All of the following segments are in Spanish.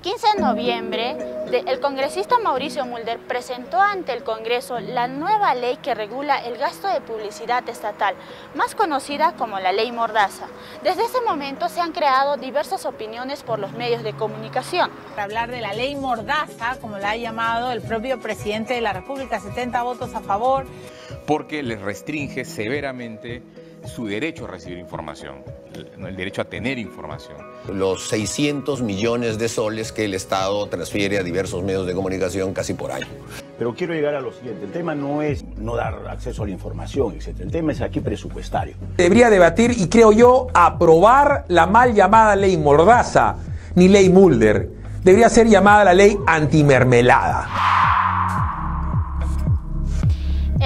El 15 de noviembre, el congresista Mauricio Mulder presentó ante el Congreso la nueva ley que regula el gasto de publicidad estatal, más conocida como la Ley Mordaza. Desde ese momento se han creado diversas opiniones por los medios de comunicación. Para hablar de la Ley Mordaza, como la ha llamado el propio presidente de la República, 70 votos a favor. Porque les restringe severamente su derecho a recibir información, el derecho a tener información. Los 600 millones de soles que el Estado transfiere a diversos medios de comunicación casi por año. Pero quiero llegar a lo siguiente, el tema no es no dar acceso a la información, etc. El tema es aquí presupuestario. Debería debatir y creo yo aprobar la mal llamada ley Mordaza, ni ley Mulder. Debería ser llamada la ley antimermelada.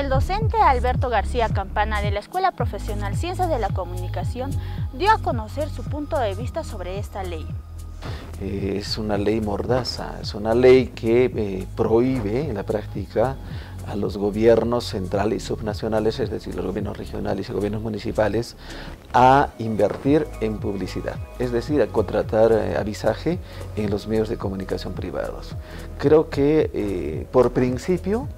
El docente Alberto García Campana de la Escuela Profesional Ciencias de la Comunicación dio a conocer su punto de vista sobre esta ley. Eh, es una ley mordaza, es una ley que eh, prohíbe en la práctica a los gobiernos centrales y subnacionales, es decir, los gobiernos regionales y gobiernos municipales, a invertir en publicidad, es decir, a contratar eh, avisaje en los medios de comunicación privados. Creo que por principio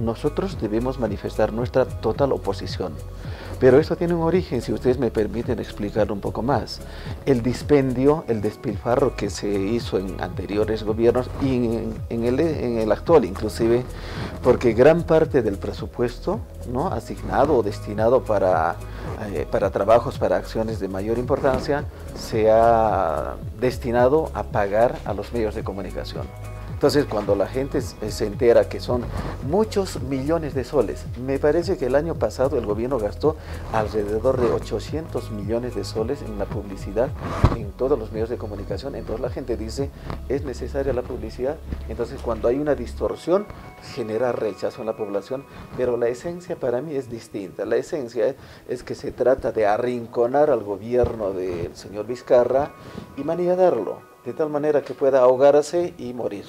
nosotros debemos manifestar nuestra total oposición. Pero esto tiene un origen, si ustedes me permiten explicar un poco más. El dispendio, el despilfarro que se hizo en anteriores gobiernos y en, el, actual inclusive, porque gran parte del presupuesto ¿no? asignado o destinado para, eh, para trabajos, para acciones de mayor importancia, se ha destinado a pagar a los medios de comunicación. Entonces, cuando la gente se entera que son muchos millones de soles, me parece que el año pasado el gobierno gastó alrededor de 800 millones de soles en la publicidad en todos los medios de comunicación. Entonces la gente dice, es necesaria la publicidad. Entonces, cuando hay una distorsión, genera rechazo en la población, pero la esencia para mí es distinta. La esencia es que se trata de arrinconar al gobierno del señor Vizcarra y maniadarlo de tal manera que pueda ahogarse y morir.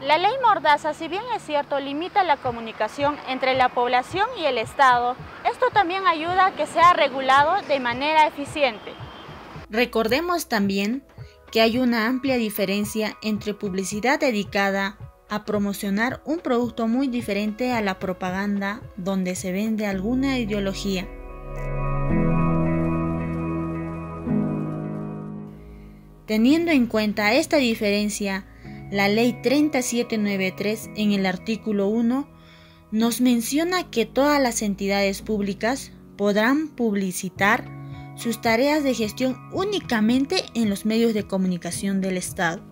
La ley Mordaza, si bien es cierto, limita la comunicación entre la población y el Estado, esto también ayuda a que sea regulado de manera eficiente. Recordemos también que hay una amplia diferencia entre publicidad dedicada a promocionar un producto muy diferente a la propaganda donde se vende alguna ideología. Teniendo en cuenta esta diferencia, la Ley 3793 en el artículo 1 nos menciona que todas las entidades públicas podrán publicitar sus tareas de gestión únicamente en los medios de comunicación del Estado.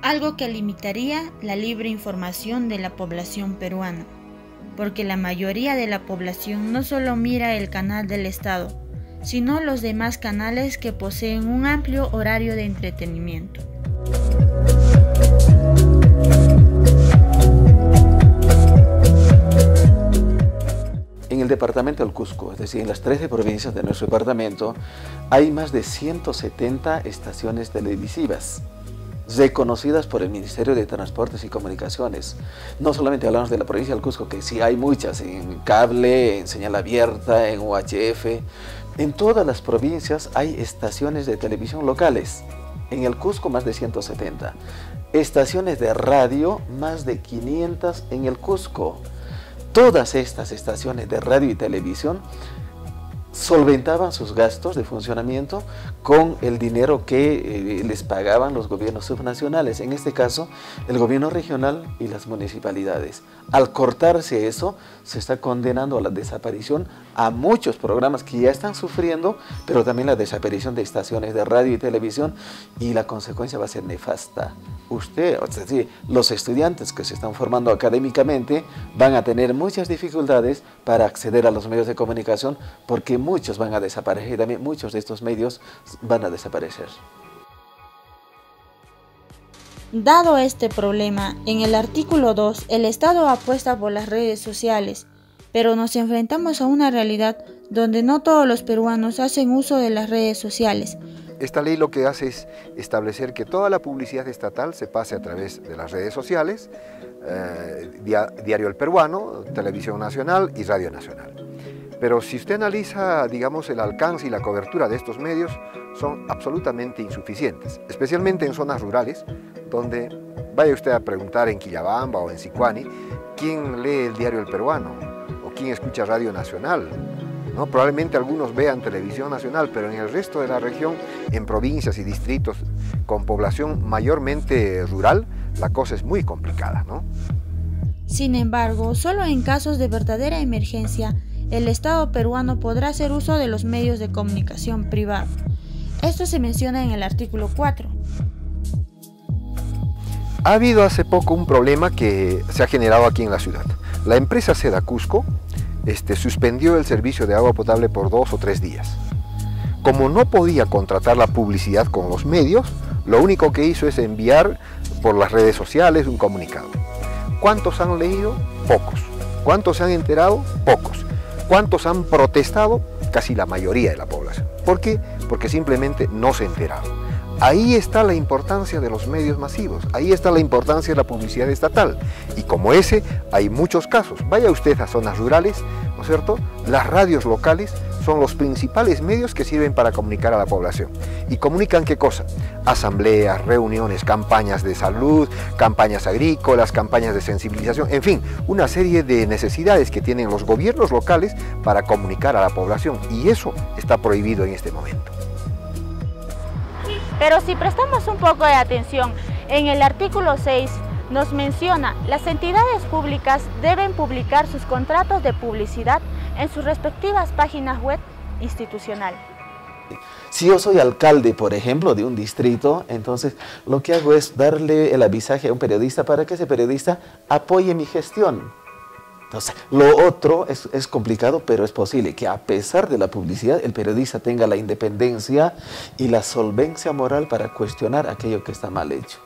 Algo que limitaría la libre información de la población peruana porque la mayoría de la población no solo mira el canal del Estado, sino los demás canales que poseen un amplio horario de entretenimiento. En el departamento del Cusco, es decir, en las 13 provincias de nuestro departamento, hay más de 170 estaciones televisivas reconocidas por el Ministerio de Transportes y Comunicaciones. No solamente hablamos de la provincia del Cusco, que sí hay muchas, en cable, en señal abierta, en UHF. En todas las provincias hay estaciones de televisión locales. En el Cusco más de 170. Estaciones de radio más de 500 en el Cusco. Todas estas estaciones de radio y televisión solventaban sus gastos de funcionamiento con el dinero que eh, les pagaban los gobiernos subnacionales, en este caso el gobierno regional y las municipalidades. Al cortarse eso, se está condenando a la desaparición a muchos programas que ya están sufriendo, pero también la desaparición de estaciones de radio y televisión y la consecuencia va a ser nefasta. Usted, es decir, los estudiantes que se están formando académicamente van a tener muchas dificultades para acceder a los medios de comunicación porque muchos van a desaparecer y también muchos de estos medios van a desaparecer. Dado este problema, en el artículo 2 el Estado apuesta por las redes sociales, pero nos enfrentamos a una realidad donde no todos los peruanos hacen uso de las redes sociales. Esta ley lo que hace es establecer que toda la publicidad estatal se pase a través de las redes sociales, eh, Diario El Peruano, Televisión Nacional y Radio Nacional. Pero si usted analiza, digamos, el alcance y la cobertura de estos medios, son absolutamente insuficientes, especialmente en zonas rurales, donde vaya usted a preguntar en Quillabamba o en Sicuani, ¿quién lee el diario El Peruano? ¿O quién escucha Radio Nacional? ¿No? Probablemente algunos vean televisión nacional, pero en el resto de la región, en provincias y distritos con población mayormente rural, la cosa es muy complicada. ¿no? Sin embargo, solo en casos de verdadera emergencia, el Estado peruano podrá hacer uso de los medios de comunicación privados. Esto se menciona en el artículo 4. Ha habido hace poco un problema que se ha generado aquí en la ciudad. La empresa Seda Cusco este, suspendió el servicio de agua potable por dos o tres días. Como no podía contratar la publicidad con los medios, lo único que hizo es enviar por las redes sociales un comunicado. ¿Cuántos han leído? Pocos. ¿Cuántos se han enterado? Pocos. ¿Cuántos han protestado? Casi la mayoría de la población. ¿Por qué? Porque simplemente no se enteraron. Ahí está la importancia de los medios masivos, ahí está la importancia de la publicidad estatal. Y como ese, hay muchos casos. Vaya usted a zonas rurales, ¿no es cierto? Las radios locales son los principales medios que sirven para comunicar a la población. ¿Y comunican qué cosa? Asambleas, reuniones, campañas de salud, campañas agrícolas, campañas de sensibilización, en fin, una serie de necesidades que tienen los gobiernos locales para comunicar a la población. Y eso está prohibido en este momento. Pero si prestamos un poco de atención, en el artículo 6 nos menciona, las entidades públicas deben publicar sus contratos de publicidad en sus respectivas páginas web institucional. Si yo soy alcalde, por ejemplo, de un distrito, entonces lo que hago es darle el avisaje a un periodista para que ese periodista apoye mi gestión. Entonces, lo otro es, es, complicado, pero es posible que a pesar de la publicidad, el periodista tenga la independencia y la solvencia moral para cuestionar aquello que está mal hecho.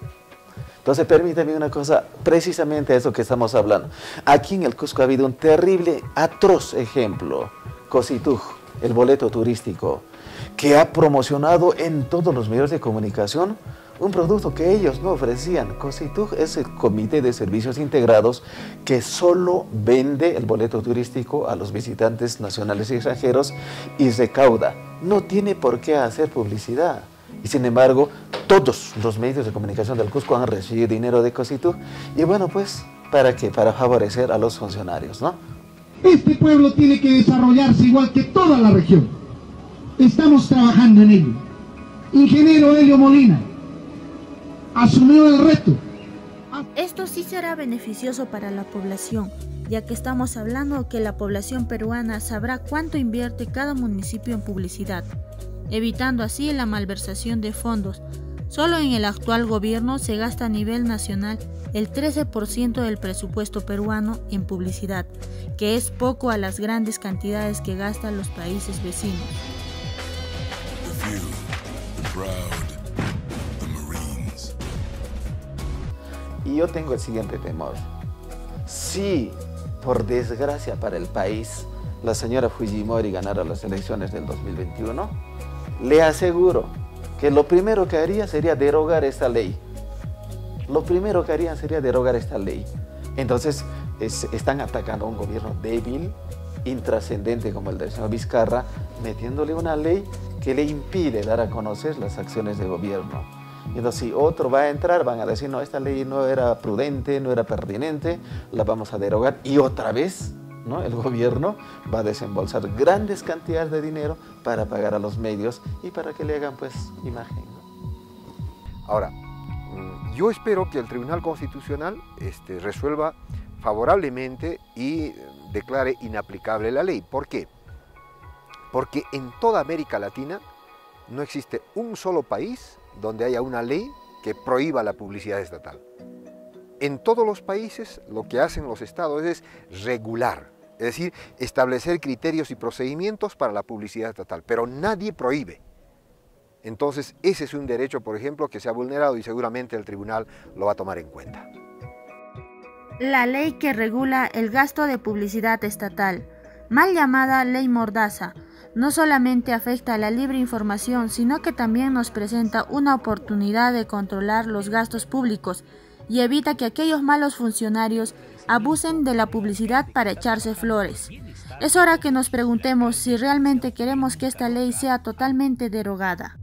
Entonces, permítame una cosa, precisamente eso que estamos hablando. Aquí en el Cusco ha habido un terrible, atroz ejemplo. Cosituj, el boleto turístico, que ha promocionado en todos los medios de comunicación un producto que ellos no ofrecían. Cosituj es el comité de servicios integrados que solo vende el boleto turístico a los visitantes nacionales y extranjeros y recauda. No tiene por qué hacer publicidad. Y sin embargo, todos los medios de comunicación del Cusco han recibido dinero de Cosituj. Y bueno, pues, ¿para qué? Para favorecer a los funcionarios, ¿no? Este pueblo tiene que desarrollarse igual que toda la región. Estamos trabajando en ello. Ingeniero Helio Molina asumió el reto. Esto sí será beneficioso para la población, ya que estamos hablando que la población peruana sabrá cuánto invierte cada municipio en publicidad, evitando así la malversación de fondos. Solo en el actual gobierno se gasta a nivel nacional el 13% del presupuesto peruano en publicidad, que es poco a las grandes cantidades que gastan los países vecinos. Y yo tengo el siguiente temor. Si, por desgracia para el país, la señora Fujimori ganara las elecciones del 2021, le aseguro que lo primero que haría sería derogar esta ley. Lo primero que harían sería derogar esta ley. Entonces, están atacando a un gobierno débil, intrascendente como el del señor Vizcarra, metiéndole una ley que le impide dar a conocer las acciones de gobierno. Entonces si otro va a entrar, van a decir, no, esta ley no era prudente, no era pertinente, la vamos a derogar. Y otra vez, el gobierno va a desembolsar grandes cantidades de dinero para pagar a los medios y para que le hagan pues imagen. Ahora, mm, yo espero que el Tribunal Constitucional este, resuelva favorablemente y declare inaplicable la ley. ¿Por qué? Porque en toda América Latina no existe un solo país donde haya una ley que prohíba la publicidad estatal. En todos los países lo que hacen los estados es regular, es decir, establecer criterios y procedimientos para la publicidad estatal, pero nadie prohíbe. Entonces, ese es un derecho, por ejemplo, que se ha vulnerado y seguramente el tribunal lo va a tomar en cuenta. La ley que regula el gasto de publicidad estatal, mal llamada Ley Mordaza, no solamente afecta a la libre información, sino que también nos presenta una oportunidad de controlar los gastos públicos y evita que aquellos malos funcionarios abusen de la publicidad para echarse flores. Es hora que nos preguntemos si realmente queremos que esta ley sea totalmente derogada.